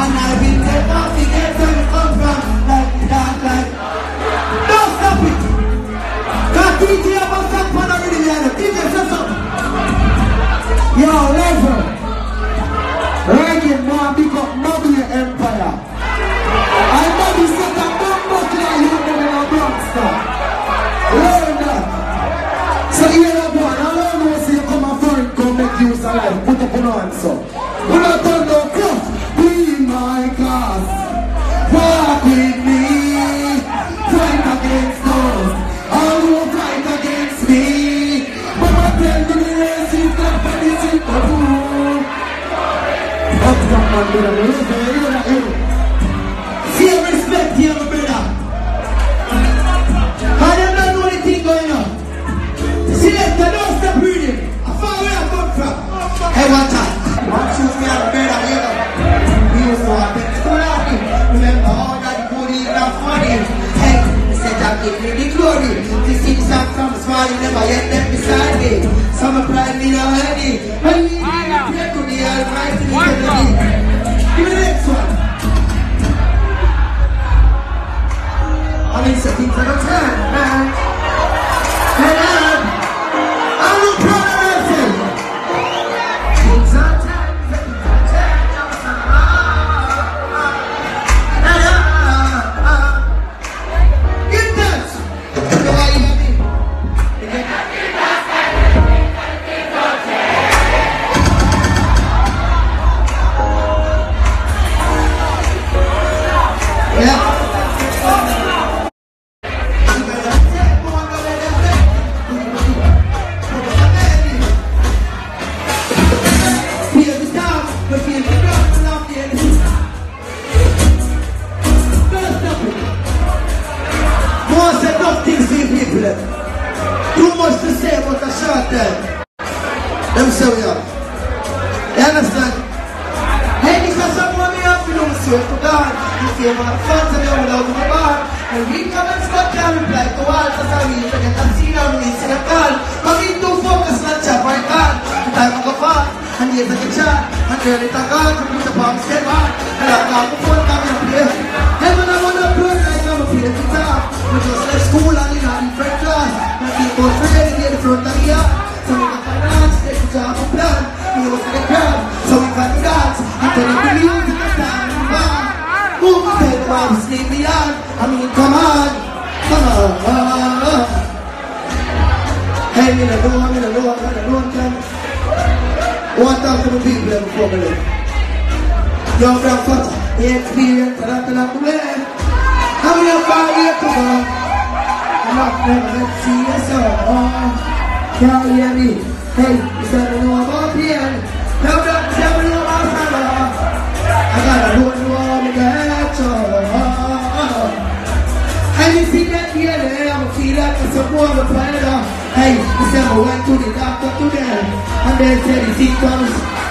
And I've been dead off to get where we come from. Like the dark light. Don't stop it. Cause DJ about that one already, man. DJ says something. Yo, level. Reggae man big up Mobile Empire. I Mobile set a bomb up to you in a Bronx star. Learn that. So here you go, I don't know say you come a foreign, come make use of life. Put up an answer. We not Uptown man, brother, me love you, you know you. Feel respect here, my brother. I don't know what thing going on. Select, don't stop reading. I found where I come from. Hey, watch out. One shoot me out, brother, you know. We used to have it. Story. Remember all that good is not funny. Hey, said I give me the glory. This from never yet left beside me. Some pride me now, honey. Honey, pray to the Almighty. Give me the next one. Too much to say about a short time. Let me show you. You understand? Hey, because someone me up, you know, say to God. You say, my fans are there without the bar. And we come and stop can reply to all the time. You get a scene on me, say a call. In of the yard. So we got finance, take the job plan. We go for the the the the the me come come me the me the me the come. The people here before me leave. Young Frank Fat, experience, and after that, man. How many of you here to go? I'm not never see you. Oh, me. Hey, you that you said you know about sorrow. I gotta know you all me get you. And see that here, I'm a more of a pleasure. Hey, you said I went to the doctor today, and they said the symptoms